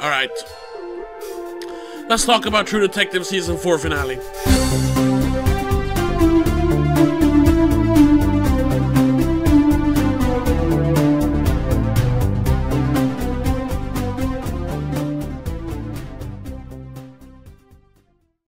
Alright. Let's talk about True Detective Season 4 finale.